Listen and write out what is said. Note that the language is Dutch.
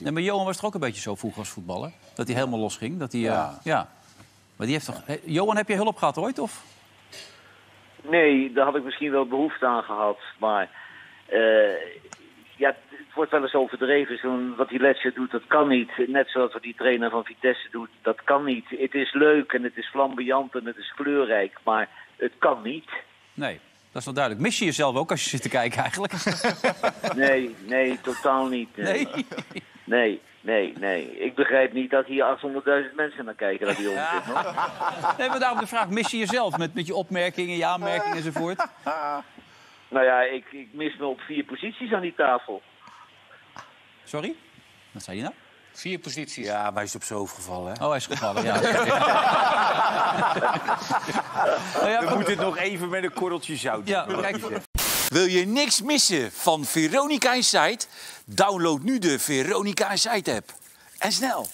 Nee, maar Johan was toch ook een beetje zo vroeger als voetballer? Dat hij helemaal los ging? Dat hij, eh, Ja. ja. Maar die heeft toch... Johan, heb je hulp gehad ooit? Of? Nee, daar had ik misschien wel behoefte aan gehad. Maar eh, ja, het wordt wel eens overdreven. Zo'n, wat die Letje doet, dat kan niet. Net zoals wat die trainer van Vitesse doet, dat kan niet. Het is leuk en het is flamboyant en het is kleurrijk. Maar het kan niet. Nee, dat is wel duidelijk. Mis je jezelf ook als je zit te kijken eigenlijk? Nee, nee, totaal niet. Nee? Nee, nee, nee. Ik begrijp niet dat hier 800.000 mensen naar kijken. Dat die onzin, hoor. Nee, maar daarom de vraag, mis je jezelf met, met je opmerkingen, je aanmerkingen enzovoort? Nou ja, ik, ik mis me op vier posities aan die tafel. Sorry? Wat zei je nou? Vier posities. Ja, maar hij is op hoofd gevallen. Hè? Oh, hij is gevallen, ja. nou ja, We moeten het nog even met een korreltje zout ja, doen. kijk, Wil je niks missen van Veronica Insight? Download nu de Veronica Insight app. En snel!